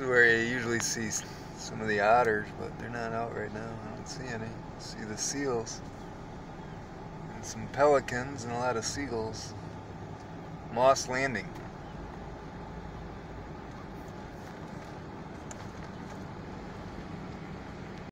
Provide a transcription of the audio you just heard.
is where you usually see some of the otters, but they're not out right now. I don't see any. See the seals. And some pelicans and a lot of seagulls. Moss Landing.